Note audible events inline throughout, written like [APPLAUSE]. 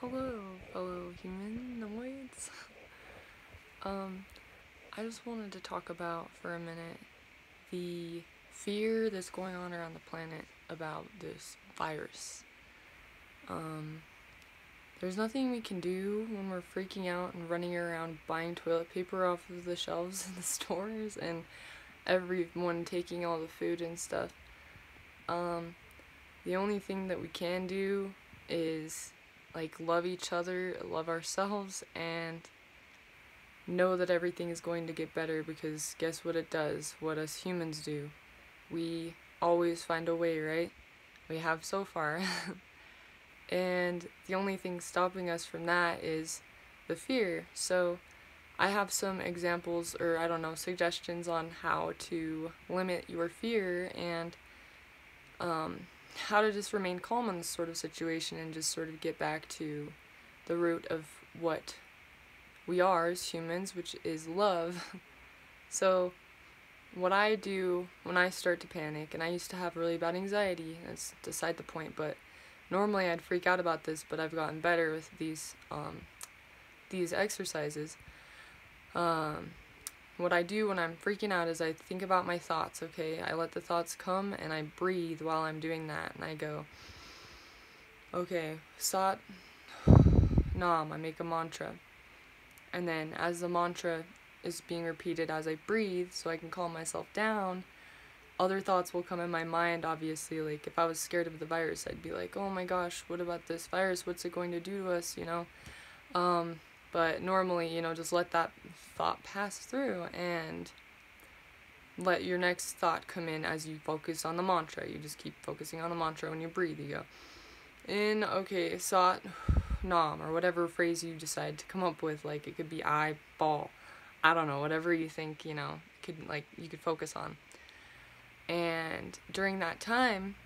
Hello, fellow humanoids. [LAUGHS] um, I just wanted to talk about for a minute the fear that's going on around the planet about this virus. Um, there's nothing we can do when we're freaking out and running around buying toilet paper off of the shelves [LAUGHS] in the stores and everyone taking all the food and stuff. Um, the only thing that we can do is like love each other, love ourselves, and know that everything is going to get better because guess what it does? What us humans do. We always find a way, right? We have so far. [LAUGHS] and the only thing stopping us from that is the fear. So I have some examples or I don't know, suggestions on how to limit your fear and um, how to just remain calm in this sort of situation and just sort of get back to the root of what we are as humans, which is love. [LAUGHS] so, what I do when I start to panic, and I used to have really bad anxiety, that's beside the point, but normally I'd freak out about this, but I've gotten better with these um, these exercises. Um, what I do when I'm freaking out is I think about my thoughts, okay? I let the thoughts come and I breathe while I'm doing that. And I go, okay, Sat, [SIGHS] Nam, I make a mantra. And then as the mantra is being repeated as I breathe, so I can calm myself down, other thoughts will come in my mind, obviously. Like, if I was scared of the virus, I'd be like, oh my gosh, what about this virus? What's it going to do to us, you know? Um, but normally, you know, just let that thought pass through and let your next thought come in as you focus on the mantra. You just keep focusing on the mantra when you breathe. You go in, okay, Sat, Nam, or whatever phrase you decide to come up with. Like it could be I, ball, I don't know, whatever you think, you know, could like you could focus on. And during that time,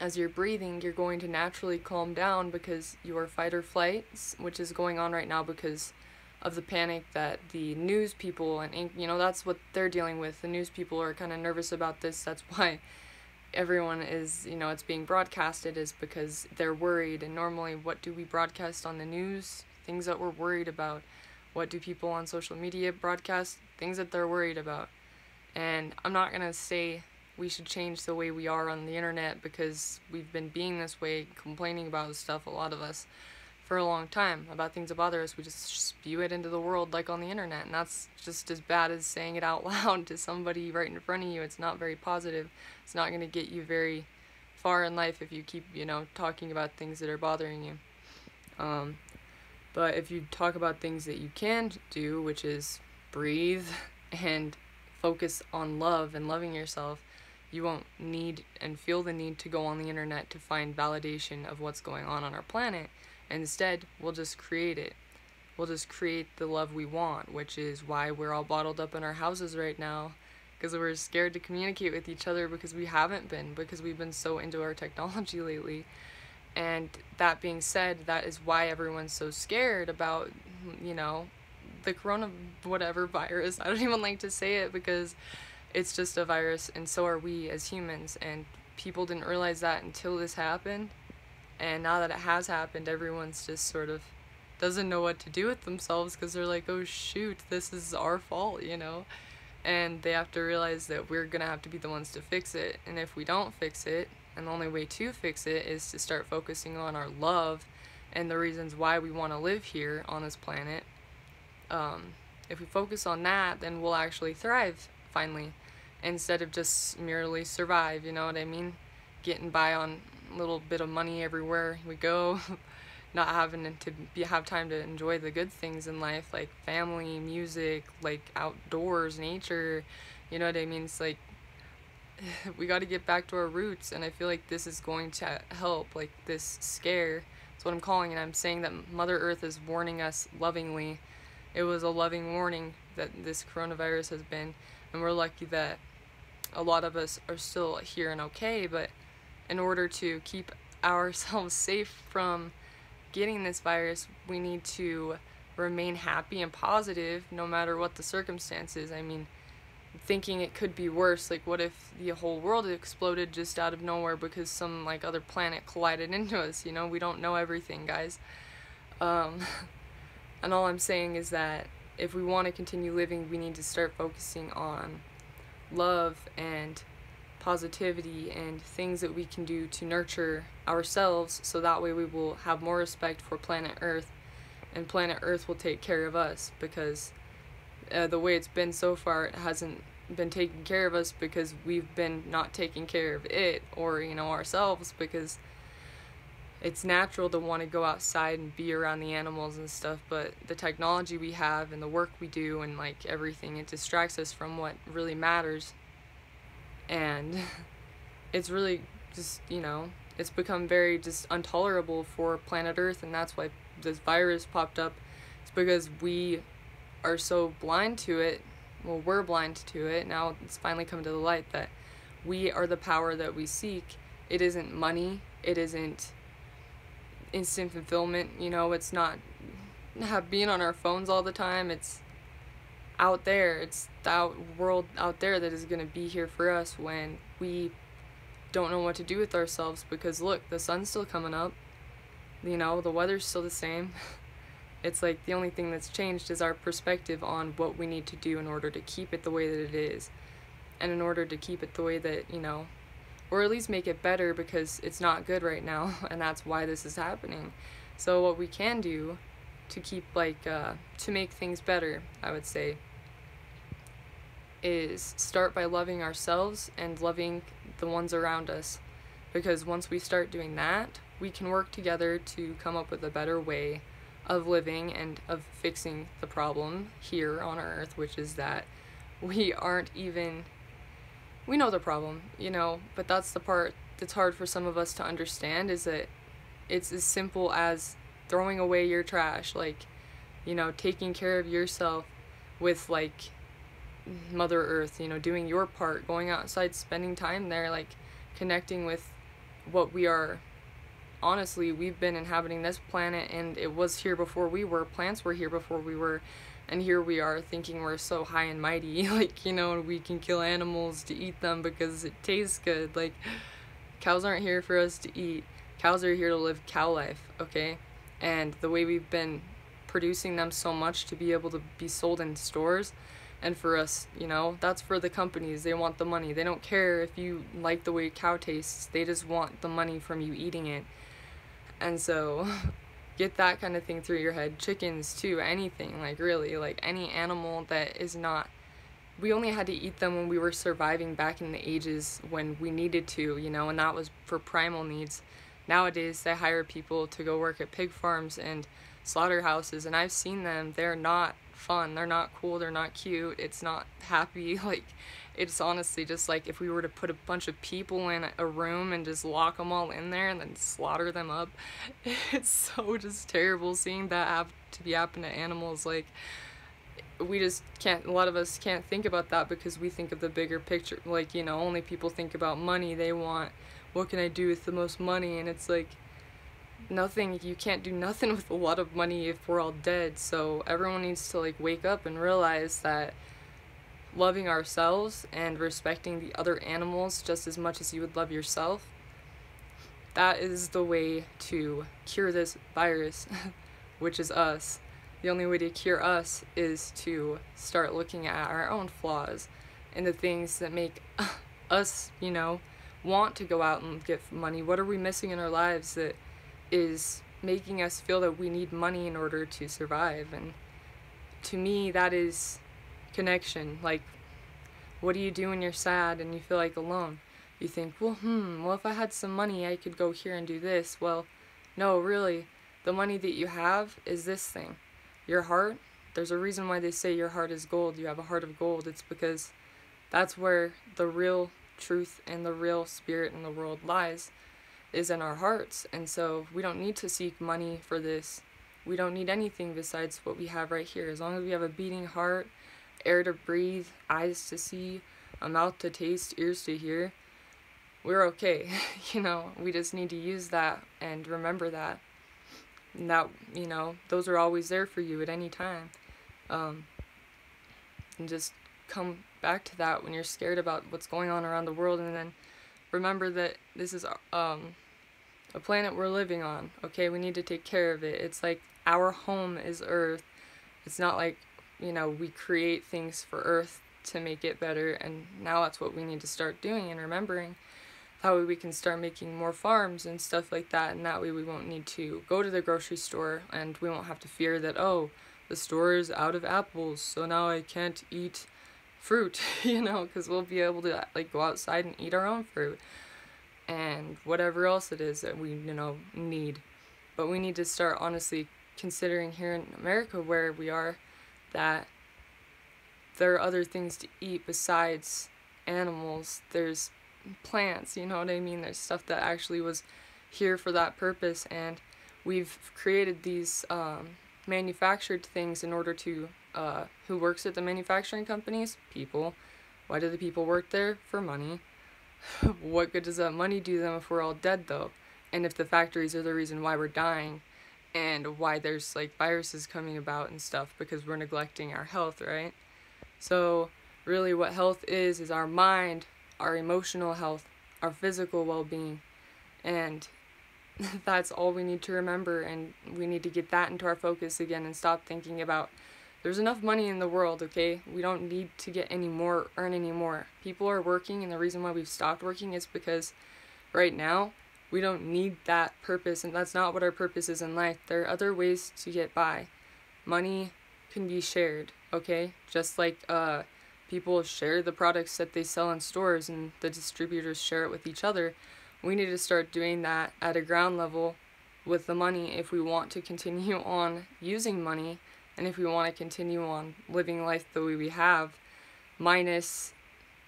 as you're breathing, you're going to naturally calm down because your fight or flight, which is going on right now because of the panic that the news people and you know that's what they're dealing with. The news people are kind of nervous about this. That's [LAUGHS] why everyone is, you know, it's being broadcasted is because they're worried. And normally, what do we broadcast on the news? Things that we're worried about. What do people on social media broadcast? Things that they're worried about. And I'm not gonna say we should change the way we are on the internet because we've been being this way, complaining about this stuff, a lot of us, for a long time about things that bother us. We just spew it into the world like on the internet, and that's just as bad as saying it out [LAUGHS] loud to somebody right in front of you. It's not very positive. It's not going to get you very far in life if you keep, you know, talking about things that are bothering you. Um, but if you talk about things that you can do, which is breathe [LAUGHS] and focus on love and loving yourself, you won't need and feel the need to go on the internet to find validation of what's going on on our planet. Instead, we'll just create it. We'll just create the love we want, which is why we're all bottled up in our houses right now. Because we're scared to communicate with each other because we haven't been, because we've been so into our technology [LAUGHS] lately. And that being said, that is why everyone's so scared about, you know, the corona whatever virus. I don't even like to say it because it's just a virus and so are we as humans. And people didn't realize that until this happened. And now that it has happened everyone's just sort of doesn't know what to do with themselves because they're like oh shoot this is our fault you know? And they have to realize that we're gonna have to be the ones to fix it. And if we don't fix it and the only way to fix it is to start focusing on our love and the reasons why we want to live here on this planet. Um, if we focus on that then we'll actually thrive finally instead of just merely survive, you know what I mean? Getting by on a little bit of money everywhere we go, [LAUGHS] not having to be, have time to enjoy the good things in life like family, music, like outdoors, nature, you know what I mean? It's like [SIGHS] we got to get back to our roots and I feel like this is going to help like this scare. That's what I'm calling it. I'm saying that Mother Earth is warning us lovingly. It was a loving warning that this coronavirus has been and we're lucky that a lot of us are still here and okay, but in order to keep [LAUGHS] ourselves safe from getting this virus, we need to remain happy and positive no matter what the circumstances. I mean, thinking it could be worse, like what if the whole world exploded just out of nowhere because some like other planet collided into us, you know? We don't know everything, guys. Um, [LAUGHS] and all I'm saying is that if we want to continue living, we need to start focusing on love and positivity and things that we can do to nurture ourselves so that way we will have more respect for planet Earth and planet Earth will take care of us because uh, the way it's been so far, it hasn't been taking care of us because we've been not taking care of it or, you know, ourselves because it's natural to want to go outside and be around the animals and stuff, but the technology we have and the work we do and like everything, it distracts us from what really matters. And [LAUGHS] it's really just, you know, it's become very just intolerable for planet Earth, and that's why this virus popped up. It's because we are so blind to it. Well, we're blind to it. Now it's finally come to the light that we are the power that we seek. It isn't money. It isn't instant fulfillment. You know, it's not have being on our phones all the time. It's out there. It's the out world out there that is going to be here for us when we don't know what to do with ourselves because look, the sun's still coming up. You know, the weather's still the same. [LAUGHS] It's like the only thing that's changed is our perspective on what we need to do in order to keep it the way that it is. And in order to keep it the way that, you know, or at least make it better because it's not good right now [LAUGHS] and that's why this is happening. So what we can do to keep like uh, to make things better i would say is start by loving ourselves and loving the ones around us. Because once we start doing that we can work together to come up with a better way of living and of fixing the problem here on earth which is that we aren't even we know the problem, you know, but that's the part that's hard for some of us to understand is that it's as simple as throwing away your trash, like, you know, taking care of yourself with like Mother Earth, you know, doing your part, going outside, spending time there, like connecting with what we are. Honestly, we've been inhabiting this planet and it was here before we were. Plants were here before we were and here we are thinking we're so high and mighty [LAUGHS] like you know we can kill animals to eat them because it tastes good. Like cows aren't here for us to eat. Cows are here to live cow life okay? And the way we've been producing them so much to be able to be sold in stores and for us you know that's for the companies. They want the money. They don't care if you like the way cow tastes. They just want the money from you eating it. And so [LAUGHS] get that kind of thing through your head. Chickens too, anything, like really, like any animal that is not we only had to eat them when we were surviving back in the ages when we needed to, you know, and that was for primal needs. Nowadays, they hire people to go work at pig farms and slaughterhouses, and I've seen them. They're not fun. They're not cool. They're not cute. It's not happy. [LAUGHS] Like, it's honestly just like if we were to put a bunch of people in a room and just lock them all in there and then slaughter them up. [LAUGHS] It's so just terrible seeing that have to be happen to animals. Like, we just can't, a lot of us can't think about that because we think of the bigger picture. Like, you know, only people think about money. They want, what can I do with the most money? And it's like, nothing you can't do nothing [LAUGHS] with a lot of money if we're all dead so everyone needs to like wake up and realize that loving ourselves and respecting the other animals just as much as you would love yourself that is the way to cure this virus [LAUGHS] which is us the only way to cure us is to start looking at our own flaws and the things that make [LAUGHS] us you know want to go out and get money what are we missing in our lives that is making us feel that we need money in order to survive. And to me, that is connection. Like, what do you do when you're sad and you feel like alone? You think, well, hmm, well, if I had some money, I could go here and do this. Well, no, really, the money that you have is this thing. Your heart, there's a reason why they say your heart is gold. You have a heart of gold. It's because that's where the real truth and the real spirit in the world lies is in our hearts. And so we don't need to seek money for this. We don't need anything besides what we have right here. As long as we have a beating heart, air to breathe, eyes to see, a mouth to taste, ears to hear, we're okay. [LAUGHS] you know, we just need to use that and remember that. And that, you know, those are always there for you at any time. Um, and just come back to that when you're scared about what's going on around the world and then remember that this is um the planet we're living on. Okay, we need to take care of it. It's like our home is Earth. It's not like, you know, we create things for Earth to make it better, and now that's what we need to start doing and remembering. That way we can start making more farms and stuff like that, and that way we won't need to go to the grocery store and we won't have to fear that, oh, the store is out of apples, so now I can't eat fruit, [LAUGHS] you know, because we'll be able to like go outside and eat our own fruit and whatever else it is that we, you know, need. But we need to start honestly considering here in America where we are that there are other things to eat besides animals. There's plants, you know what I mean? There's stuff that actually was here for that purpose, and we've created these um, manufactured things in order to. Uh, who works at the manufacturing companies? People. Why do the people work there? For money. [LAUGHS] what good does that money do them if we're all dead, though? And if the factories are the reason why we're dying, and why there's like viruses coming about and stuff because we're neglecting our health, right? So, really, what health is, is our mind, our emotional health, our physical well being. And [LAUGHS] that's all we need to remember. And we need to get that into our focus again and stop thinking about there's enough money in the world, okay? We don't need to get any more, earn any more. People are working, and the reason why we've stopped working is because right now we don't need that purpose, and that's not what our purpose is in life. There are other ways to get by. Money can be shared, okay? Just like uh, people share the products that they sell in stores and the distributors share it with each other. We need to start doing that at a ground level with the money if we want to continue [LAUGHS] on using money and if we want to continue on living life the way we have, minus,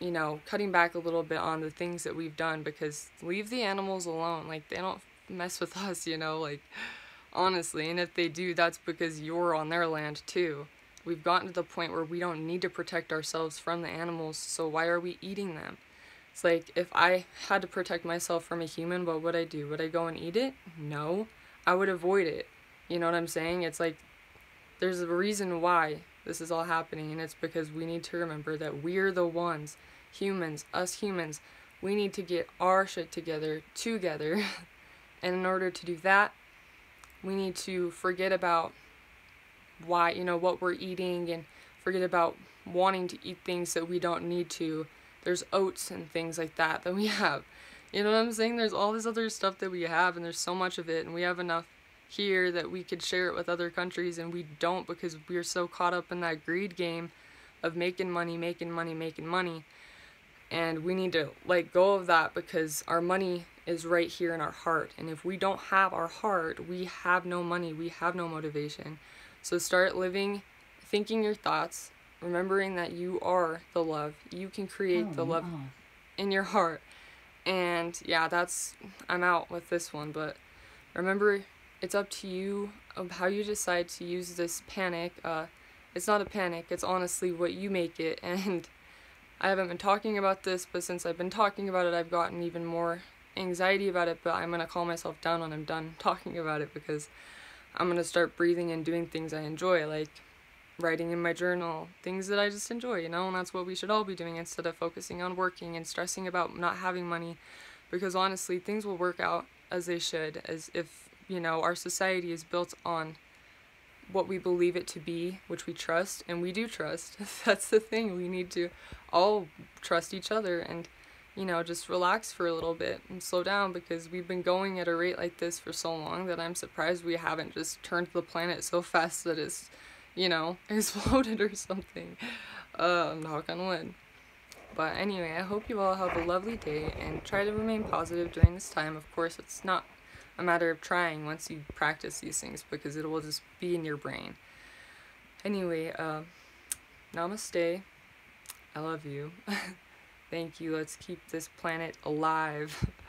you know, cutting back a little bit on the things that we've done because leave the animals alone. Like, they don't mess with [LAUGHS] us, you know, like honestly. And if they do, that's because you're on their land too. We've gotten to the point where we don't need to protect ourselves from the animals, so why are we eating them? It's like if I had to protect myself from a human, what would I do? Would I go and eat it? No. I would avoid it. You know what I'm saying? It's like there's a reason why this is all happening, and it's because we need to remember that we're the ones, humans, us humans, we need to get our shit together, together. [LAUGHS] and in order to do that, we need to forget about why, you know, what we're eating and forget about wanting to eat things that we don't need to. There's oats and things like that that we [LAUGHS] have. You know what I'm saying? There's all this other stuff that we have, and there's so much of it, and we have enough here that we could share it with other countries, and we don't because we're so caught up in that greed game of making money, making money, making money. And we need to let go of that because our money is right here in our heart. And if we don't have our heart, we have no money, we have no motivation. So start living, thinking your thoughts, remembering that you are the love. You can create oh, the love oh. in your heart. And yeah, that's, I'm out with this one, but remember, it's up to you of how you decide to use this panic. Uh, it's not a panic, it's honestly what you make it. [LAUGHS] And I haven't been talking about this, but since I've been talking about it, I've gotten even more anxiety about it, but I'm gonna calm myself down when I'm done talking about it because I'm gonna start breathing and doing things I enjoy, like writing in my journal, things that I just enjoy, you know, and that's what we should all be doing instead of focusing on working and stressing about not having money because honestly, things will work out as they should, as if, you know, our society is built on what we believe it to be, which we trust, and we do trust. [LAUGHS] That's the thing. We need to all trust each other and you know, just relax for a little bit and slow down because we've been going at a rate like this for so long that I'm surprised we haven't just turned the planet so fast that it's, you know, [LAUGHS] exploded or something. Uh, knock on wood. But anyway, I hope you all have a lovely day and try to remain positive during this time. Of course, it's not a matter of trying once you practice these things because it will just be in your brain. Anyway, uh, namaste. I love you. [LAUGHS] Thank you. Let's keep this planet alive. [LAUGHS]